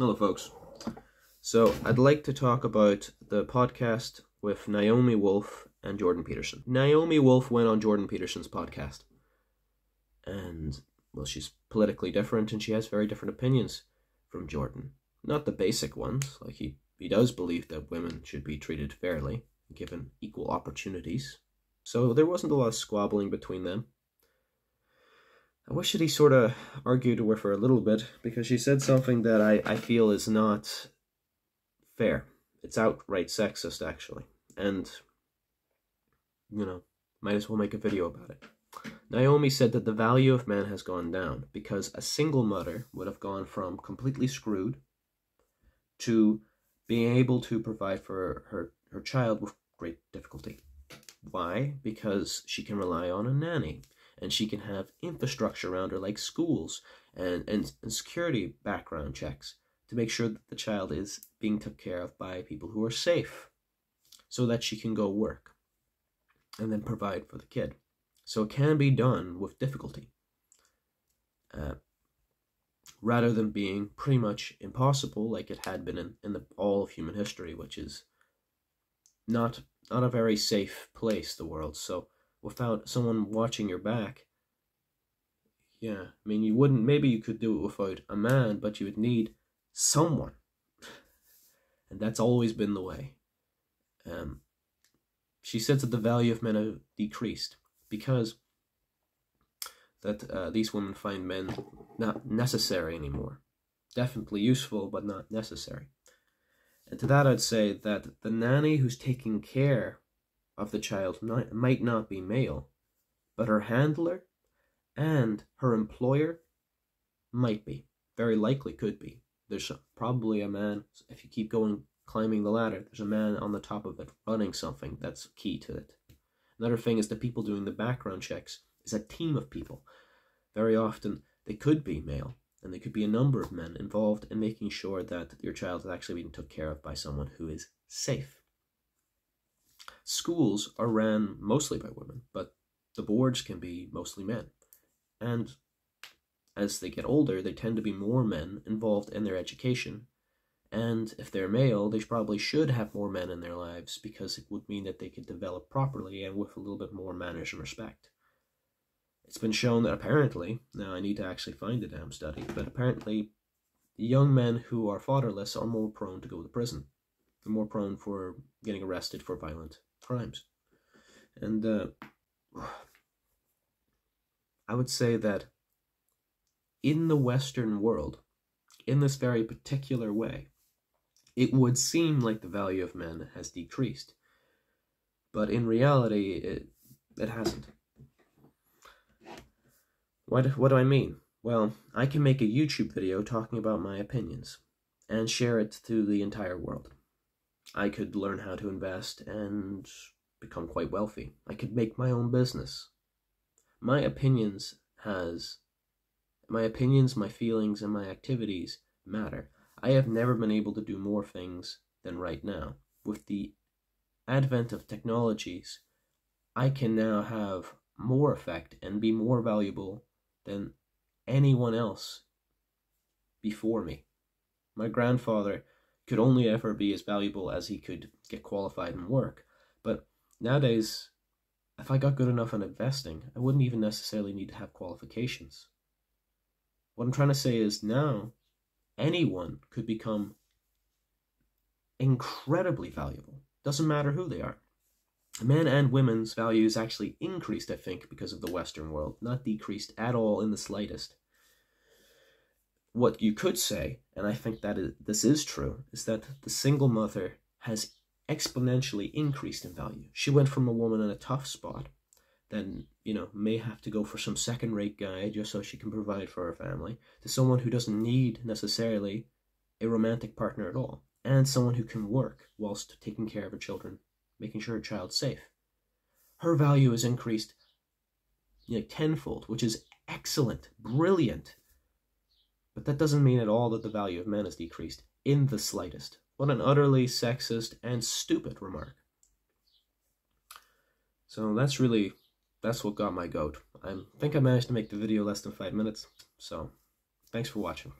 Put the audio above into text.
Hello, folks. So, I'd like to talk about the podcast with Naomi Wolf and Jordan Peterson. Naomi Wolf went on Jordan Peterson's podcast. And, well, she's politically different and she has very different opinions from Jordan. Not the basic ones, like he, he does believe that women should be treated fairly, given equal opportunities. So, there wasn't a lot of squabbling between them. I wish that he sort of argued with her a little bit because she said something that I, I feel is not fair. It's outright sexist, actually. And, you know, might as well make a video about it. Naomi said that the value of men has gone down because a single mother would have gone from completely screwed to being able to provide for her, her child with great difficulty. Why? Because she can rely on a nanny and she can have infrastructure around her like schools and, and, and security background checks to make sure that the child is being took care of by people who are safe so that she can go work and then provide for the kid. So it can be done with difficulty. Uh, rather than being pretty much impossible like it had been in, in the, all of human history, which is not not a very safe place, the world. So without someone watching your back. Yeah, I mean, you wouldn't, maybe you could do it without a man, but you would need someone. And that's always been the way. Um, she says that the value of men have decreased because that uh, these women find men not necessary anymore. Definitely useful, but not necessary. And to that, I'd say that the nanny who's taking care of the child might not be male, but her handler and her employer might be. Very likely could be. There's probably a man, if you keep going climbing the ladder, there's a man on the top of it running something that's key to it. Another thing is the people doing the background checks is a team of people. Very often they could be male, and there could be a number of men involved in making sure that your child is actually being took care of by someone who is safe. Schools are ran mostly by women, but the boards can be mostly men. And as they get older, they tend to be more men involved in their education. And if they're male, they probably should have more men in their lives because it would mean that they could develop properly and with a little bit more manners and respect. It's been shown that apparently, now I need to actually find the damn study, but apparently young men who are fatherless are more prone to go to prison. They're more prone for getting arrested for violent crimes. And uh, I would say that in the Western world, in this very particular way, it would seem like the value of men has decreased. But in reality, it, it hasn't. What, what do I mean? Well, I can make a YouTube video talking about my opinions and share it to the entire world. I could learn how to invest and become quite wealthy. I could make my own business. My opinions has my opinions, my feelings and my activities matter. I have never been able to do more things than right now. With the advent of technologies, I can now have more effect and be more valuable than anyone else before me. My grandfather could only ever be as valuable as he could get qualified and work. But nowadays, if I got good enough in investing, I wouldn't even necessarily need to have qualifications. What I'm trying to say is now, anyone could become incredibly valuable. Doesn't matter who they are. Men and women's values actually increased, I think, because of the Western world, not decreased at all in the slightest what you could say, and I think that is, this is true, is that the single mother has exponentially increased in value. She went from a woman in a tough spot, then, you know, may have to go for some second rate guy just so she can provide for her family, to someone who doesn't need necessarily a romantic partner at all, and someone who can work whilst taking care of her children, making sure her child's safe. Her value is increased you know, tenfold, which is excellent, brilliant, but that doesn't mean at all that the value of men has decreased, in the slightest. What an utterly sexist and stupid remark. So that's really, that's what got my goat. I think I managed to make the video less than five minutes, so thanks for watching.